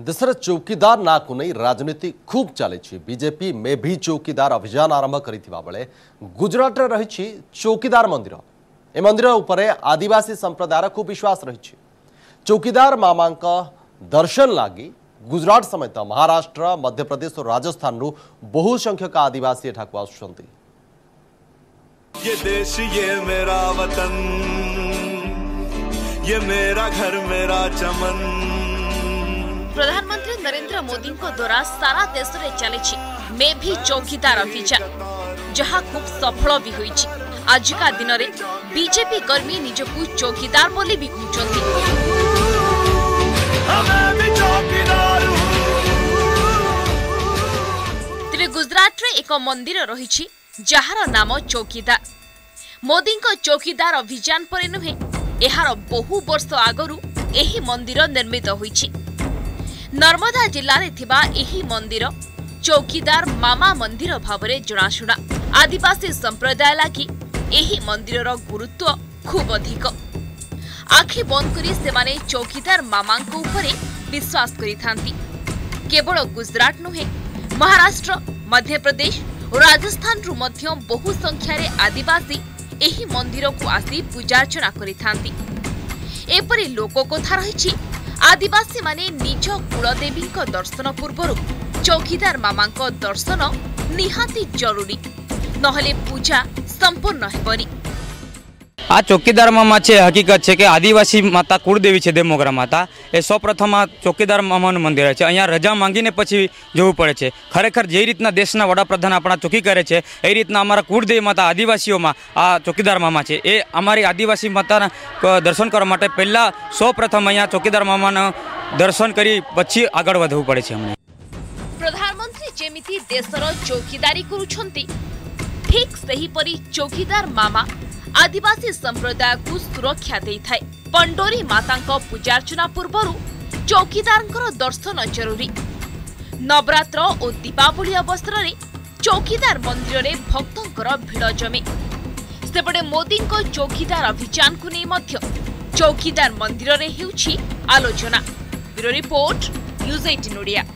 देश चौकीदार ना को नहीं राजनीति खूब चली बीजेपी मे भी चौकीदार अभियान आरंभ कर गुजरात में रही चौकीदार मंदिर ए मंदिर उपर आदिवासी संप्रदायर खूब विश्वास रही चौकीदार मामा दर्शन लगी गुजरात समेत महाराष्ट्र मध्यप्रदेश और राजस्थान रू बहु संख्यक आदिवासी एठा को ପ୍ରଧାନମନ୍ତ୍ରୀ ନରେନ୍ଦ୍ର ମୋଦିଙ୍କ ଦ୍ୱାରା ସାରା ଦେଶରେ ଚାଲିଛି ମେ ଭି ଚୌକିଦାର ଅଭିଯାନ ଯାହା ଖୁବ୍ ସଫଳ ବି ହୋଇଛି ଆଜିକା ଦିନରେ ବିଜେପି କର୍ମୀ ନିଜକୁ ଚୌକିଦାର ବୋଲି ବି କହୁଛନ୍ତି ତେବେ ଗୁଜରାଟରେ ଏକ ମନ୍ଦିର ରହିଛି ଯାହାର ନାମ ଚୌକିଦାର ମୋଦିଙ୍କ ଚୌକିଦାର ଅଭିଯାନ ପରେ ନୁହେଁ ଏହାର ବହୁ ବର୍ଷ ଆଗରୁ ଏହି ମନ୍ଦିର ନିର୍ମିତ ହୋଇଛି नर्मदा जिल्ला जिल्ले एही मन्दिर चौकीदार मामा मन्दिर भावर जनाशुना आदिवासी सम्प्रदाय एही मन्दिर रो गुरुत्व खूब अधिक आखि बन्द चौकीदार मामाको उप विश्वास करी थांती गरिब गुजराट नुहेँ महाराष्ट्र और राजस्थान रु बहु संख्या रे आदिवासी एही मन्दिर को आसी पूजा अर्चना करी थांती गरिपरी लोक कथा आदिवासी निज कुवी दर्शन पूर्व चौकीदार मामा दर्शन निहाति जरुरी नहले पूजा सम्पूर्ण हेनि આ ચોકીદારમાં છે હકીકત છે કે આદિવાસી માતા કુળદેવી છે દેમોગરા માતા એ સૌપ્રથમ આ ચોકીદાર મામાનું મંદિર છે અહીંયા રજા માંગીને પછી જવું પડે છે ખરેખર જે રીતના દેશના વડાપ્રધાન આપણા ચોકી કરે છે એ રીતના અમારા કુળદેવી માતા આદિવાસીઓમાં આ ચોકીદાર મામા છે એ અમારી આદિવાસી માતાના દર્શન કરવા માટે પહેલાં સૌપ્રથમ અહીંયા ચોકીદાર મામાના દર્શન કરી પછી આગળ વધવું પડે છે અમને પ્રધાનમନ୍ତ୍ରୀ જેમિતિ દેશର ଚୌକିଦାରୀ କରୁଛନ୍ତି ଠିକ୍ ସେହିପରି ଚୌକିଦାର ମାମା आदिवासी संप्रदाय सम्प्रदायको सुरक्षा दिए पंडोरी माताको पूजार्चना पूर्व चौकीदारको दर्शन जरुरी अवसर अवसरले चौकीदार मन्दिरले भक्त भिड जमेपे मोदीको चौकिदार अभिजान चौकीदार मन्दिरले हेर्छ आलोचना